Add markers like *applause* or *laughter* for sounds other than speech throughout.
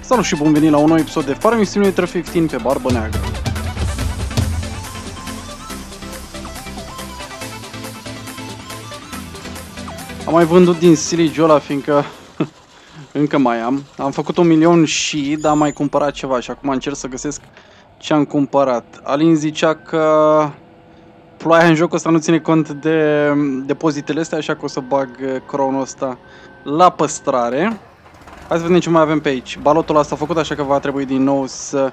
Salut și bun venit la un nou episod de Farming Simulator 15 pe Barbă Neagră. Am mai vândut din Siligiul ăla, fiindcă *laughs* încă mai am. Am făcut un milion și, dar am mai cumpărat ceva și acum încerc să găsesc ce am cumpărat. Alin zicea că ploaia în jocul ăsta nu ține cont de depozitele astea, așa că o să bag cronul ăsta la păstrare. Hai să vedem ce mai avem pe aici. Balotul ăsta a făcut, așa că va trebui din nou să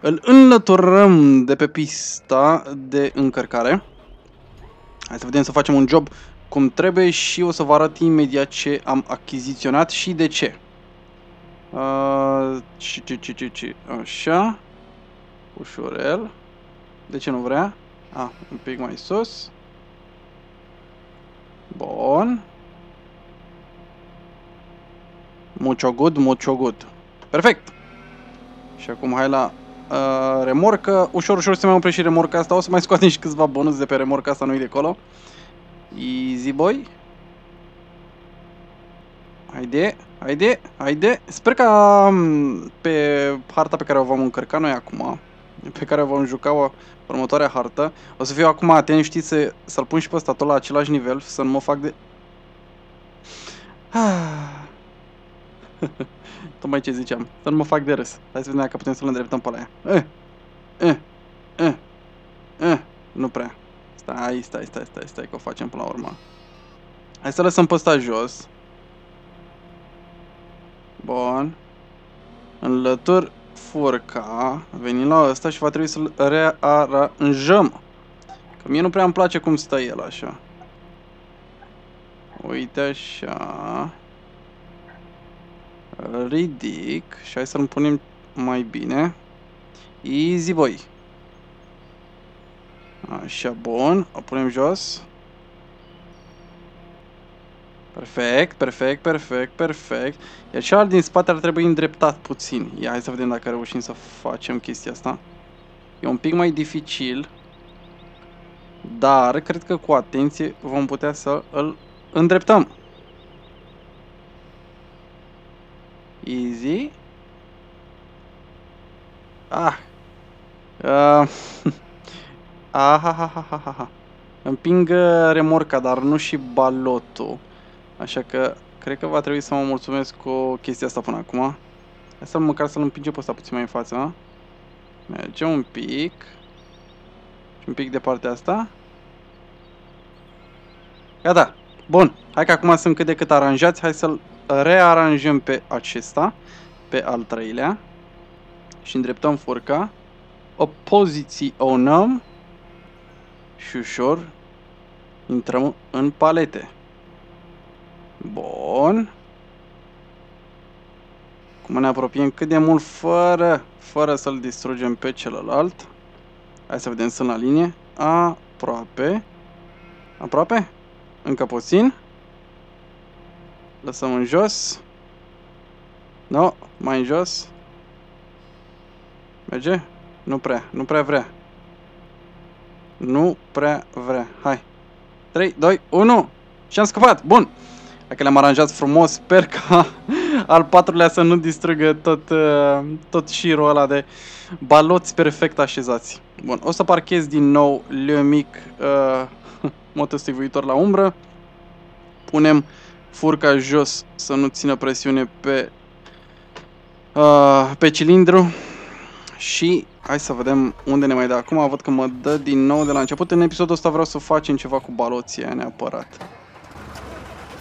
îl înlăturăm de pe pista de încărcare. Hai să vedem să facem un job cum trebuie și o să vă arăt imediat ce am achiziționat și de ce. Uh, ce, ce, ce, ce, ce, așa. Ușurel. De ce nu vrea? Ah, un pic mai sus. Bun. Mucho good, mucho good. Perfect. Și acum hai la uh, remorcă. Ușor, ușor se mai opre și remorca asta. O să mai scoatem și câțiva bonus de pe remorca asta, nu-i de acolo. Easy boy. Haide, haide, haide. Sper că um, pe harta pe care o vom încărca noi acum, pe care o vom juca următoarea hartă, o să fiu acum atent, știți, să, să-l pun și pe ăsta tot la același nivel, să nu mă fac de... *sighs* Ah. *laughs* Tocmai ce ziceam. Să nu mă fac de râs. Hai să vedem dacă putem să-l îndreptăm pe la ea. Eh, eh, eh, eh. Nu prea. Stai, stai, stai, stai, stai, că o facem până la urmă. Hai să lăsăm pe ăsta jos. Bun. Înlătur furca. Venim la ăsta și va trebui să-l rearanjăm. Că mie nu prea îmi place cum stă el așa. Uite așa ridic și hai să-l punem mai bine. Easy boy. Așa, bun. O punem jos. Perfect, perfect, perfect, perfect. Iar celălalt din spate ar trebui îndreptat puțin. Ia, hai să vedem dacă reușim să facem chestia asta. E un pic mai dificil. Dar, cred că cu atenție vom putea să îl îndreptăm. Easy. Ah. *laughs* Uh. ah, ha, ha, ha, ha, ha. Împing remorca, dar nu și balotul. Așa că cred că va trebui să mă mulțumesc cu chestia asta până acum. Hai să măcar să-l împingem pe ăsta puțin mai în față. Merge un pic. Și un pic de partea asta. Gata. Bun. Hai că acum sunt cât de cât aranjați. Hai să-l rearanjăm pe acesta, pe al treilea și îndreptăm furca, o poziționăm și ușor intrăm în palete. Bun. Cum ne apropiem cât de mult fără, fără să-l distrugem pe celălalt. Hai să vedem, sunt la linie. Aproape. Aproape? Încă puțin. Lăsăm în jos. No, mai în jos. Merge? Nu prea, nu prea vrea. Nu prea vrea. Hai. 3, 2, 1. Și am scăpat. Bun. Dacă le-am aranjat frumos, sper ca *laughs* al patrulea să nu distrugă tot, uh, tot șirul ăla de baloți perfect așezați. Bun, o să parchez din nou Le Mic uh, *laughs* motostivuitor la umbră. Punem furca jos să nu țină presiune pe, uh, pe cilindru și hai să vedem unde ne mai dă. Acum văd că mă dă din nou de la început. În episodul ăsta vreau să facem ceva cu baloția neapărat.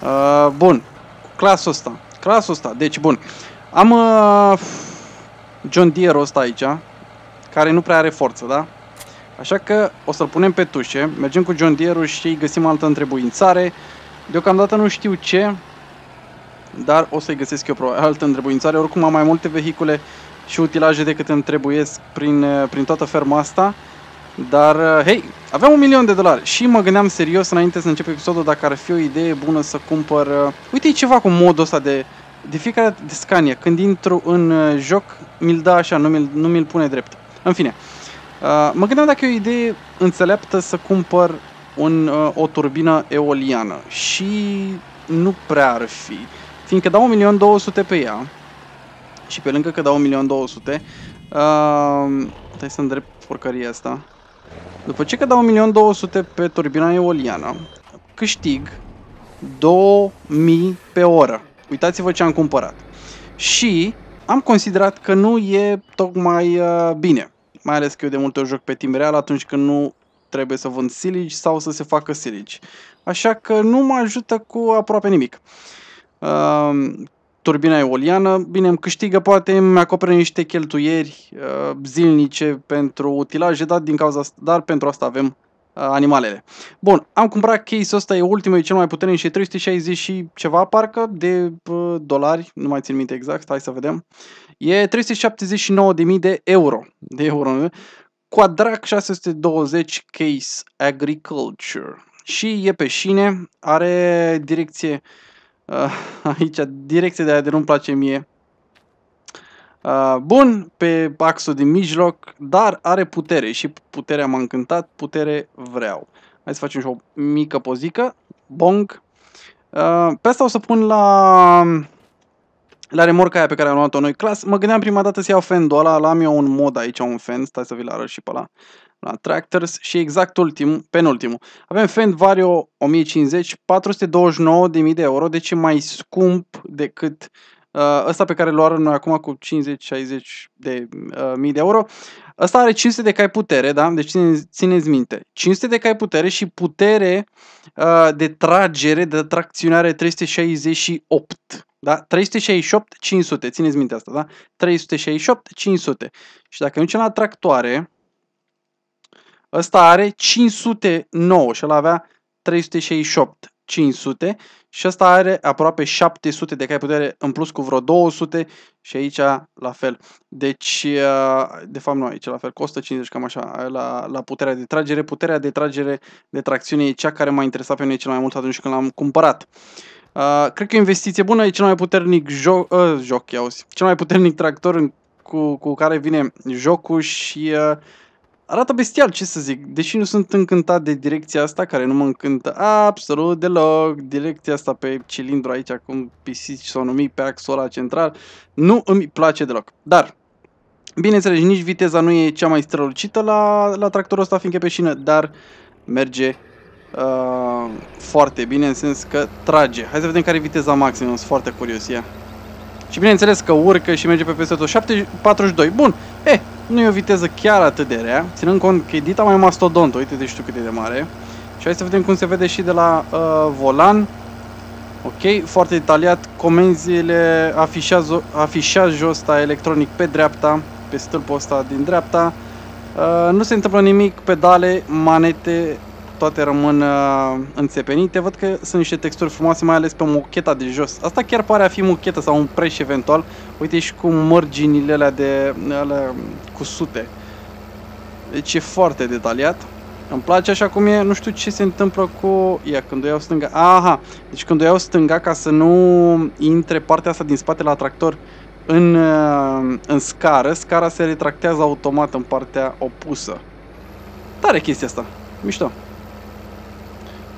Uh, bun, clasul ăsta. Clasul ăsta, deci bun. Am uh, John Deere ăsta aici, care nu prea are forță, da? Așa că o să-l punem pe tușe, mergem cu John Deere și găsim altă întrebuințare. Deocamdată nu știu ce, dar o să-i găsesc eu o altă întrebuințare. Oricum am mai multe vehicule și utilaje decât îmi trebuiesc prin, prin toată ferma asta. Dar, hei, aveam un milion de dolari și mă gândeam serios înainte să încep episodul dacă ar fi o idee bună să cumpăr... Uite, e ceva cu modul ăsta de, de fiecare de Scania. Când intru în joc, mi-l dă așa, nu mi-l, nu mi-l pune drept. În fine, mă gândeam dacă e o idee înțeleaptă să cumpăr un, uh, o turbină eoliană și nu prea ar fi, fiindcă dau 1.200.000 pe ea Și pe lângă că dau 1.200.000, uh, stai să îndrept porcăria asta. După ce că dau 1.200.000 pe turbina eoliană, câștig 2000 pe oră. Uitați-vă ce am cumpărat. Și am considerat că nu e tocmai uh, bine. Mai ales că eu de multe ori joc pe timp real atunci când nu trebuie să vând silage sau să se facă silage. Așa că nu mă ajută cu aproape nimic. Uh, turbina eoliană, bine, îmi câștigă, poate îmi acoperă niște cheltuieri uh, zilnice pentru utilaje, dar, din cauza asta, dar pentru asta avem uh, animalele. Bun, am cumpărat case-ul ăsta, e ultimul, e cel mai puternic și e 360 și ceva parcă de uh, dolari, nu mai țin minte exact, hai să vedem. E 379.000 de euro, de euro, Quadrac 620 Case Agriculture și e pe șine, are direcție Uh, aici, direcția de aia de nu-mi place mie. Uh, bun, pe axul din mijloc, dar are putere și puterea m-a încântat, putere vreau. Hai să facem și o mică pozică. Bong. Uh, pe asta o să pun la, la remorca aia pe care am luat-o noi clas. Mă gândeam prima dată să iau fendul ăla, l-am eu un mod aici, un fend, stai să vi-l arăt și pe ăla la Tractors și exact ultimul, penultimul. Avem Fend Vario 1050, 429.000 de euro, deci e mai scump decât uh, ăsta pe care îl luăm noi acum cu 50-60 de uh, mii de euro. Ăsta are 500 de cai putere, da? Deci țineți, țineți minte. 500 de cai putere și putere uh, de tragere, de tracționare 368. Da? 368, 500. Țineți minte asta, da? 368, 500. Și dacă mergem la tractoare, Ăsta are 509 și el avea 368 500 și ăsta are aproape 700 de cai putere în plus cu vreo 200 și aici la fel. Deci, uh, de fapt nu aici la fel, costă 50 cam așa la, la puterea de tragere. Puterea de tragere de tracțiune e cea care m-a interesat pe mine cel mai mult atunci când l-am cumpărat. Uh, cred că e o investiție bună, e cel mai puternic joc, uh, joc, iauzi, cel mai puternic tractor în, cu, cu care vine jocul și uh, arată bestial, ce să zic. Deși nu sunt încântat de direcția asta, care nu mă încântă absolut deloc, direcția asta pe cilindru aici, cum pisici sau numi pe axul ăla central, nu îmi place deloc. Dar, bineînțeles, nici viteza nu e cea mai strălucită la, la tractorul ăsta, fiindcă pe șină, dar merge uh, foarte bine, în sens că trage. Hai să vedem care e viteza maximă, sunt foarte curios, ia. Și bineînțeles că urcă și merge pe peste tot. 742. Bun. Eh, nu e o viteză chiar atât de rea, ținând cont că e dita mai mastodont, uite de știu cât e de mare. Și hai să vedem cum se vede și de la uh, volan. Ok, foarte detaliat, comenzile, afișează, afișajul ăsta electronic pe dreapta, pe stâlpul ăsta din dreapta. Uh, nu se întâmplă nimic, pedale, manete, toate rămân uh, înțepenite. Văd că sunt niște texturi frumoase, mai ales pe mocheta de jos. Asta chiar pare a fi mochetă sau un preș eventual. Uite și cu mărginile alea de alea cu sute. Deci e foarte detaliat. Îmi place așa cum e, nu știu ce se întâmplă cu... Ia, când o iau stânga... Aha, deci când o iau stânga ca să nu intre partea asta din spate la tractor în, uh, în scară, scara se retractează automat în partea opusă. Tare chestia asta. Mișto.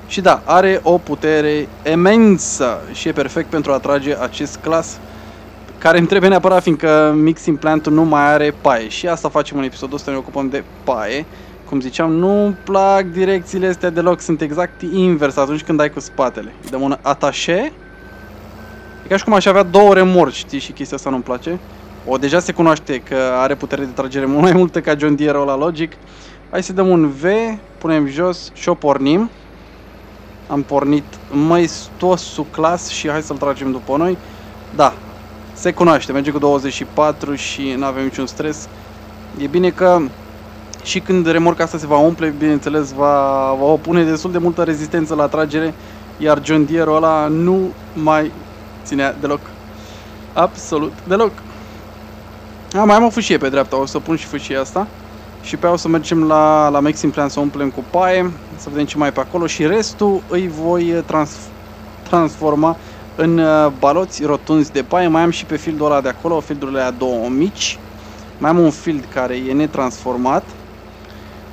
Și da, are o putere imensă și e perfect pentru a atrage acest clas care îmi trebuie neapărat fiindcă Mixing Plant nu mai are paie și asta facem în episodul ăsta, ne ocupăm de paie. Cum ziceam, nu plac direcțiile astea deloc, sunt exact invers atunci când ai cu spatele. Dăm un atașe. E ca și cum aș avea două remorci, știi, și chestia asta nu-mi place. O, deja se cunoaște că are putere de tragere mult mai multă ca John Deere la Logic. Hai să dăm un V, punem jos și o pornim. Am pornit maestosul clas și hai să-l tragem după noi. Da, se cunoaște, merge cu 24 și nu avem niciun stres. E bine că și când remorca asta se va umple, bineînțeles, va, va opune destul de multă rezistență la tragere, iar John Deere ăla nu mai ținea deloc. Absolut deloc. A, mai am o fâșie pe dreapta, o să pun și fâșia asta. Și pe aia o să mergem la, la Maxim Plan să umplem cu paie, să vedem ce mai e pe acolo și restul îi voi trans, transforma în uh, baloți rotunzi de paie. Mai am și pe fieldul ăla de acolo, fieldurile aia două mici. Mai am un field care e netransformat.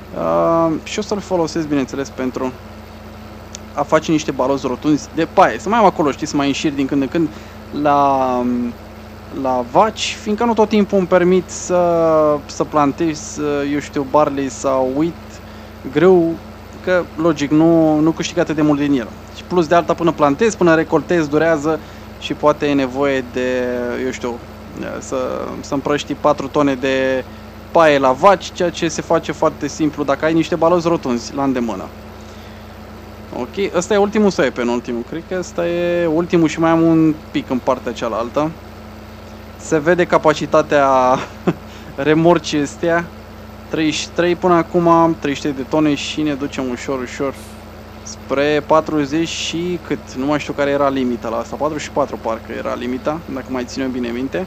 Uh, și o să-l folosesc, bineînțeles, pentru a face niște baloți rotunzi de paie. Să mai am acolo, știți, să mai înșir din când în când la, la vaci, fiindcă nu tot timpul îmi permit să, să plantez, eu știu, barley sau wheat greu, că logic nu, nu câștig atât de mult din el. Și plus de alta până plantez, până recoltez durează și poate e nevoie de, eu știu, să, să împrăști 4 tone de paie la vaci, ceea ce se face foarte simplu dacă ai niște balozi rotunzi la îndemână. Ok, ăsta e ultimul sau e penultimul? Cred că ăsta e ultimul și mai am un pic în partea cealaltă. Se vede capacitatea *laughs* remorcii astea. 33 până acum, 33 de tone și ne ducem ușor, ușor spre 40 și cât? Nu mai știu care era limita la asta. 44 parcă era limita, dacă mai ținem bine minte.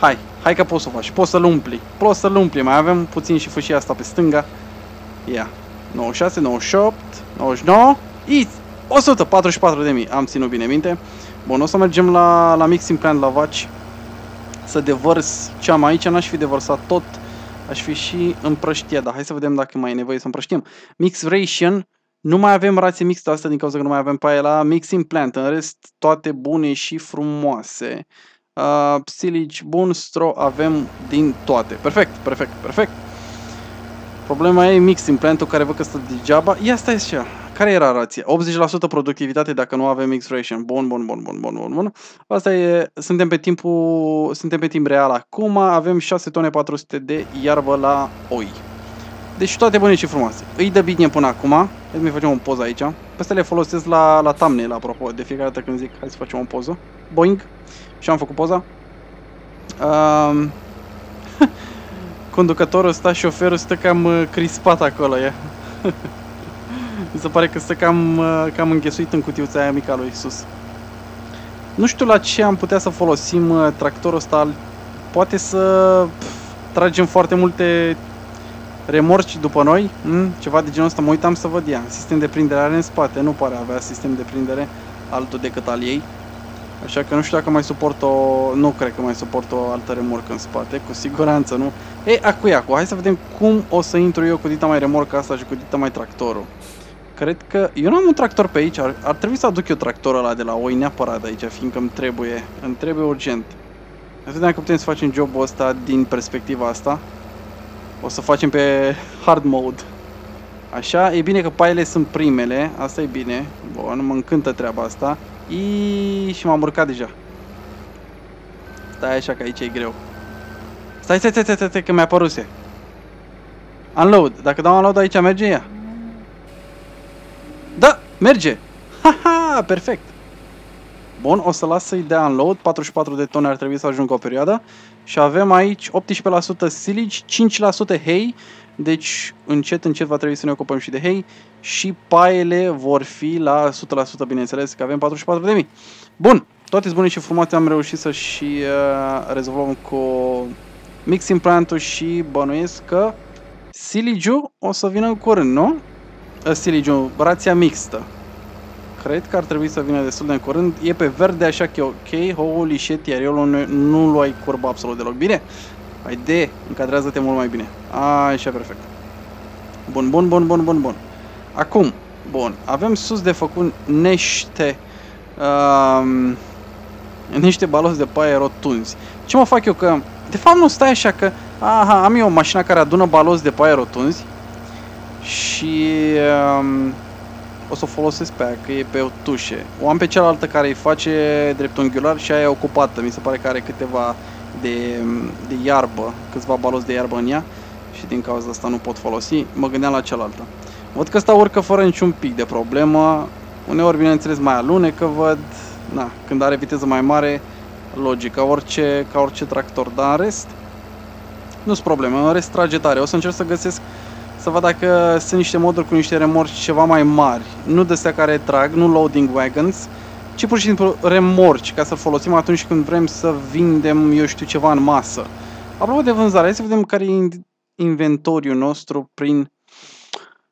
Hai, hai că poți să o faci. Poți să-l umpli. Poți să-l umpli. Mai avem puțin și fâșia asta pe stânga. Ia. 96, 98, 99. Is! 144 de mii. Am ținut bine minte. Bun, o să mergem la, la mixing plant la vaci. Să devărs ce am aici. N-aș fi devărsat tot. Aș fi și împrăștia. Dar hai să vedem dacă mai e nevoie să împrăștiem. Mix ration. Nu mai avem rație mixtă asta din cauza că nu mai avem paie la mixing plant. În rest, toate bune și frumoase. Uh, silici bun, stro avem din toate. Perfect, perfect, perfect. Problema e mixing plantul care văd că stă degeaba. Ia stai așa. Care era rația? 80% productivitate dacă nu avem mix ration. Bun, bun, bun, bun, bun, bun, bun. Asta e, suntem pe timpul, suntem pe timp real acum, avem 6 tone 400 de iarbă la oi. Deci toate bune și frumoase. Îi dă bine până acum. Hai să mai facem o poză aici. Pe astea le folosesc la, la thumbnail, apropo, de fiecare dată când zic hai să facem o poză. Boing. Și am făcut poza. Um, *laughs* conducătorul ăsta, șoferul stă cam uh, crispat acolo, e. *laughs* Mi se pare că stă cam, uh, cam înghesuit în cutiuța aia mică lui sus. Nu știu la ce am putea să folosim uh, tractorul ăsta. Poate să pf, tragem foarte multe remorci după noi, mm? ceva de genul ăsta, mă uitam să văd ea. Sistem de prindere are în spate, nu pare avea sistem de prindere altul decât al ei. Așa că nu știu dacă mai suport o... Nu cred că mai suport o altă remorcă în spate, cu siguranță nu. E, acu acu, hai să vedem cum o să intru eu cu dita mai remorca asta și cu dita mai tractorul. Cred că... Eu nu am un tractor pe aici, ar, ar trebui să aduc eu tractorul ăla de la oi neapărat de aici, fiindcă îmi trebuie, îmi trebuie urgent. Să vedem dacă putem să facem jobul ăsta din perspectiva asta. O să facem pe hard mode. Așa, e bine că paiele sunt primele, asta e bine. Bun, mă încântă treaba asta. Iii, și m-am urcat deja. Stai așa că aici e greu. Stai, stai, stai, stai, stai că mi-a apăruse. Unload. Dacă dau unload aici merge ea. Da, merge. Haha, perfect. Bun, o să las să-i dea unload. 44 de tone ar trebui să ajungă o perioadă. Și avem aici 18% silici, 5% hay. Deci încet, încet va trebui să ne ocupăm și de hay. Și paiele vor fi la 100% bineînțeles că avem 44.000. Bun, toate bune și frumoase am reușit să și uh, rezolvăm cu mixing plant și bănuiesc că siligiu o să vină în curând, nu? Uh, siligiu, rația mixtă. Cred că ar trebui să vină destul de în curând. E pe verde, așa că e ok. Holy shit, iar eu nu, nu luai curba absolut deloc bine. Hai de, încadrează-te mult mai bine. Așa, perfect. Bun, bun, bun, bun, bun, bun. Acum, bun, avem sus de făcut niște... Um, niște baloți de paie rotunzi. Ce mă fac eu că... De fapt nu stai așa că... Aha, am eu o mașină care adună baloți de paie rotunzi. Și... Um, o să o folosesc pe aia, că e pe o tușe. O am pe cealaltă care îi face dreptunghiular și aia e ocupată. Mi se pare că are câteva de, de iarbă, câțiva baloți de iarbă în ea și din cauza asta nu pot folosi. Mă gândeam la cealaltă. Văd că asta urcă fără niciun pic de problemă. Uneori, bineînțeles, mai alunecă, văd. Na, când are viteză mai mare, logic, ca orice, ca orice tractor, dar în rest, nu sunt probleme, în rest trage tare. O să încerc să găsesc, să văd dacă sunt niște moduri cu niște remorci ceva mai mari, nu de astea care trag, nu loading wagons, ci pur și simplu remorci, ca să folosim atunci când vrem să vindem, eu știu, ceva în masă. Apropo de vânzare, hai să vedem care e inventoriul nostru prin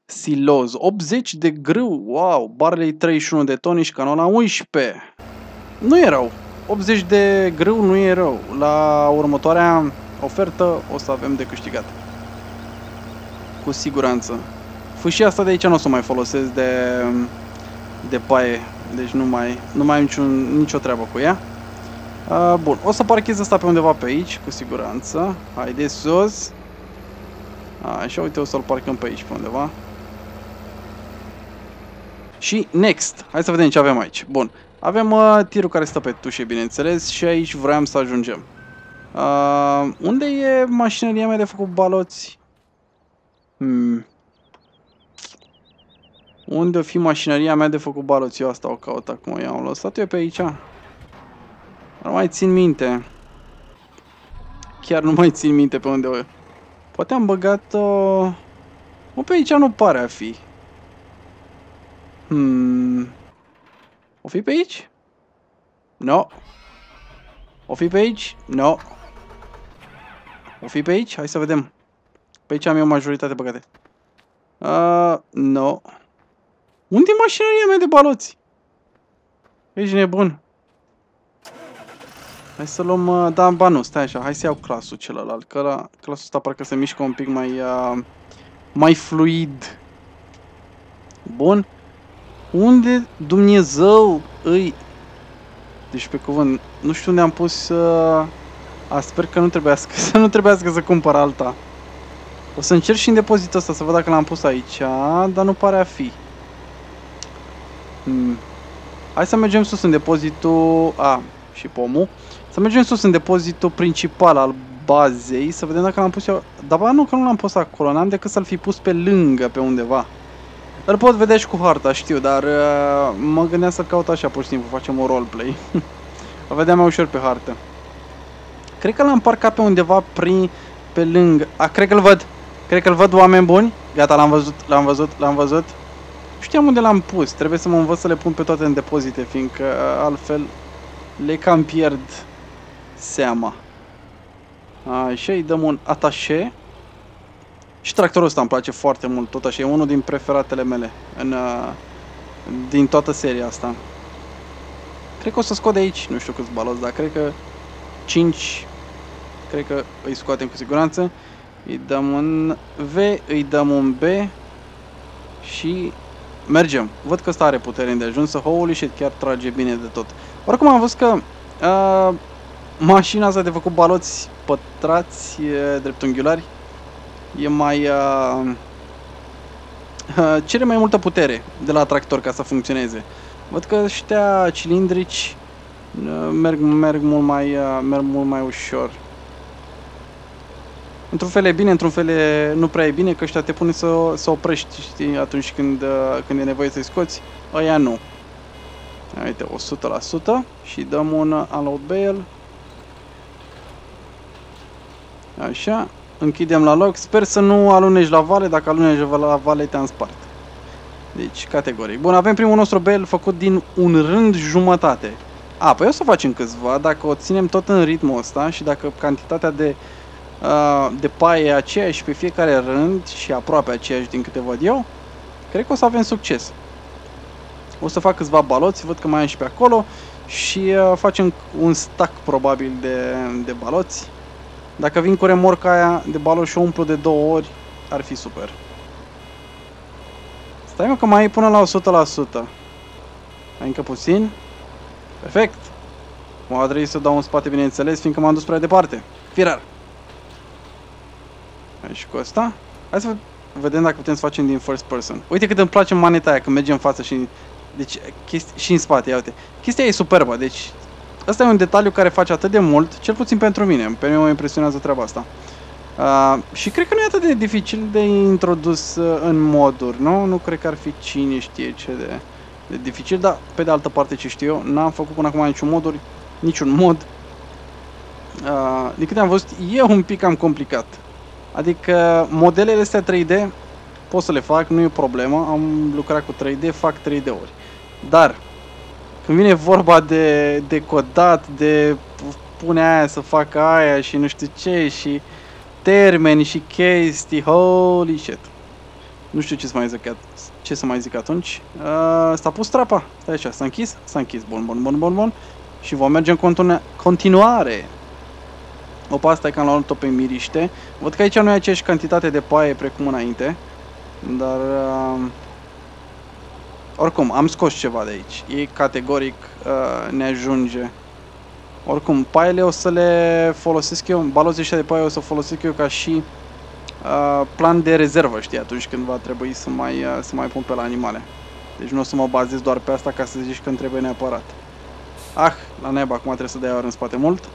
siloz. 80 de grâu, wow, barley 31 de toni și canola 11. Nu e rău. 80 de grâu nu e rău. La următoarea ofertă o să avem de câștigat. Cu siguranță. Fâșia asta de aici nu o să mai folosesc de, de paie. Deci nu mai, nu mai am niciun, nicio treabă cu ea. Uh, bun, o să parchez asta pe undeva pe aici, cu siguranță. Haide sus. Așa, uite, o să-l parcăm pe aici, pe undeva. Și next. Hai să vedem ce avem aici. Bun. Avem uh, tirul care stă pe tușe, bineînțeles, și aici vreau să ajungem. Uh, unde e mașinăria mea de făcut baloți? Hmm. Unde o fi mașinăria mea de făcut baloți? Eu asta o caut acum. I-am lăsat eu pe aici. Nu mai țin minte. Chiar nu mai țin minte pe unde o... Poate am băgat-o... O, pe aici nu pare a fi. Hmm. O fi pe aici? No. O fi pe aici? No. O fi pe aici? Hai să vedem. Pe aici am eu majoritate băgate. Uh, no. Unde e mașinăria mea de baloți? Ești nebun. Hai să luăm... Uh, da, ba nu, stai așa. Hai să iau clasul celălalt. Că la, clasul ăsta parcă se mișcă un pic mai... Uh, mai fluid. Bun. Unde Dumnezeu îi... Deci pe cuvânt, nu știu unde am pus... Uh... A, sper că nu trebuiască, *laughs* să nu trebuiască să cumpăr alta. O să încerc și în depozitul ăsta să văd dacă l-am pus aici, dar nu pare a fi. Hmm. Hai să mergem sus în depozitul... A, și pomul. Să mergem sus în depozitul principal al bazei, să vedem dacă l-am pus eu... Dar ba nu, că nu l-am pus acolo, n-am decât să-l fi pus pe lângă, pe undeva. Îl pot vedea și cu harta, știu, dar uh, mă gândeam să-l caut așa, pur și simplu, facem un roleplay. *laughs* o vedeam mai ușor pe hartă. Cred că l-am parcat pe undeva prin, pe lângă. A, cred că-l văd. Cred că-l văd, oameni buni. Gata, l-am văzut, l-am văzut, l-am văzut. Știam unde l-am pus. Trebuie să mă învăț să le pun pe toate în depozite, fiindcă uh, altfel le cam pierd seama. Așa, îi dăm un atașe. Și tractorul ăsta îmi place foarte mult, tot așa, e unul din preferatele mele în, uh, din toată seria asta. Cred că o să scot de aici, nu știu câți baloți, dar cred că 5, cred că îi scoatem cu siguranță. Îi dăm un V, îi dăm un B și mergem. Văd că ăsta are putere de ajuns să holy shit, chiar trage bine de tot. Oricum am văzut că uh, mașina asta de făcut baloți pătrați, dreptunghiulari, e mai... Uh, uh, cere mai multă putere de la tractor ca să funcționeze. Văd că ăștia cilindrici uh, merg, merg, mult mai, uh, merg mult mai ușor. Într-un fel e bine, într-un fel e, nu prea e bine, că ăștia te pune să, să oprești, știi, atunci când, uh, când e nevoie să-i scoți. Aia nu. Uite, 100% și dăm un unload bail. Așa închidem la loc. Sper să nu aluneci la vale, dacă aluneci la vale te-am spart. Deci, categoric. Bun, avem primul nostru bel făcut din un rând jumătate. A, păi o să facem câțiva, dacă o ținem tot în ritmul ăsta și dacă cantitatea de, uh, de paie e aceeași pe fiecare rând și aproape aceeași din câte văd eu, cred că o să avem succes. O să fac câțiva baloți, văd că mai am și pe acolo și uh, facem un stack probabil de, de baloți dacă vin cu remorca aia de balon și o umplu de două ori, ar fi super. Stai mă că mai e până la 100%. Mai încă puțin. Perfect. Mă a trebuit să dau în spate, bineînțeles, fiindcă m-am dus prea departe. Firar. Și cu asta. Hai să vedem dacă putem să facem din first person. Uite cât îmi place maneta aia când mergem în față și... Deci, chesti, și în spate, ia uite. Chestia e superbă, deci Asta e un detaliu care face atât de mult, cel puțin pentru mine. Pe mine mă impresionează treaba asta. Uh, și cred că nu e atât de dificil de introdus uh, în moduri, nu? Nu cred că ar fi cine știe ce de, de dificil, dar pe de altă parte ce știu eu, n-am făcut până acum niciun moduri, niciun mod. Uh, din câte am văzut, e un pic cam complicat. Adică modelele astea 3D pot să le fac, nu e o problemă, am lucrat cu 3D, fac 3D ori. Dar când vine vorba de, de codat, de pune aia să facă aia și nu știu ce și termeni și chestii, holy shit. Nu știu ce să mai zic, ce să mai zic atunci. Uh, s-a pus trapa, stai așa, s-a închis? S-a închis, bun, bun, bun, bun, bun. Și vom merge în continuare. Opa, asta e că am luat-o pe miriște. Văd că aici nu e aceeași cantitate de paie precum înainte. Dar... Uh, oricum, am scos ceva de aici. E categoric uh, ne ajunge. Oricum, paiele o să le folosesc eu, baloții ăștia de paie o să folosesc eu ca și uh, plan de rezervă, știi, atunci când va trebui să mai, uh, să mai pun pe la animale. Deci nu o să mă bazez doar pe asta ca să zici că îmi trebuie neapărat. Ah, la neba, acum trebuie să dai ori în spate mult.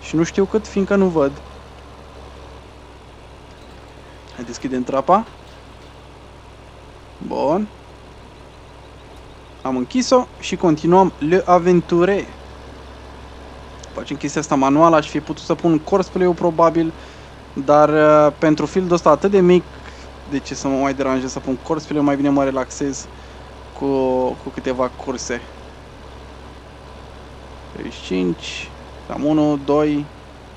Și nu știu cât, fiindcă nu văd. Hai deschidem trapa. Bun. Am închis-o și continuăm Le Aventure. Facem chestia asta manual, aș fi putut să pun courseplay probabil, dar uh, pentru fieldul ăsta atât de mic, de ce să mă mai deranjez să pun courseplay mai bine mă relaxez cu, cu câteva curse. 35, am 1, 2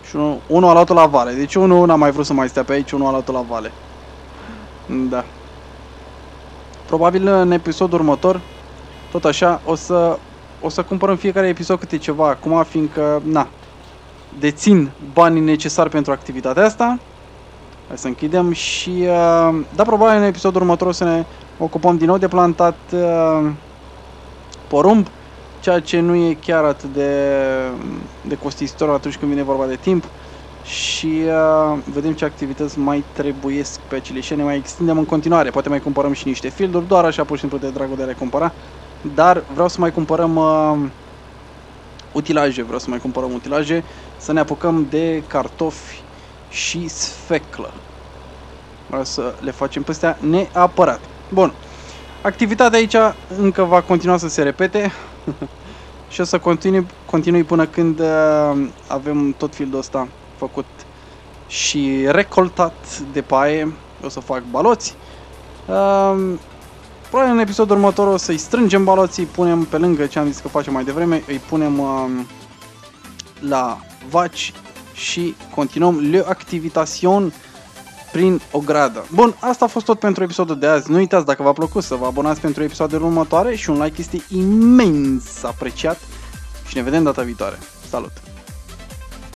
și 1, 1 al altul la vale. Deci unul n-am mai vrut să mai stea pe aici, unul al altul la vale. Da. Probabil în episodul următor, tot așa, o să, o să cumpărăm fiecare episod câte ceva acum, fiindcă, na, dețin banii necesari pentru activitatea asta. Hai să închidem și, uh, da, probabil în episodul următor o să ne ocupăm din nou de plantat uh, porumb, ceea ce nu e chiar atât de, de costisitor atunci când vine vorba de timp și uh, vedem ce activități mai trebuiesc pe acele și ne mai extindem în continuare. Poate mai cumpărăm și niște fielduri, doar așa pur și simplu de dragul de a le cumpăra. Dar vreau să mai cumpărăm uh, utilaje, vreau să mai cumpărăm utilaje, să ne apucăm de cartofi și sfeclă. Vreau să le facem pe astea neapărat. Bun. Activitatea aici încă va continua să se repete *laughs* și o să continui, continui până când uh, avem tot fieldul ăsta făcut și recoltat de paie. O să fac baloți. Uh, probabil în episodul următor o să-i strângem baloții, punem pe lângă ce am zis că facem mai devreme, îi punem uh, la vaci și continuăm le activitation prin o gradă. Bun, asta a fost tot pentru episodul de azi. Nu uitați dacă v-a plăcut să vă abonați pentru episoadele următoare și un like este imens apreciat și ne vedem data viitoare. Salut!